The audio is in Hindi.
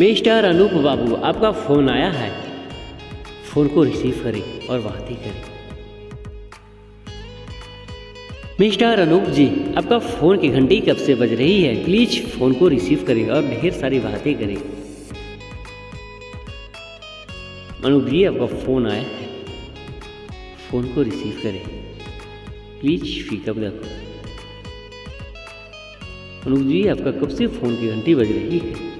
मिस्टर अनूप बाबू, आपका फ़ोन आया है। फ़ोन को रिसीव करें और बातें करें। मिस्टर अनूप जी, आपका फ़ोन की घंटी कब से बज रही है? प्लीज़ फ़ोन को रिसीव करें और ढेर सारी बातें करें। अनूप जी, आपका फ़ोन आया है। फ़ोन को रिसीव करें। प्लीज़ पिकअप रखो। अनूप जी, आपका कब से फ़ोन की घंटी बज रही है?